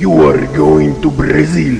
You are going to Brazil.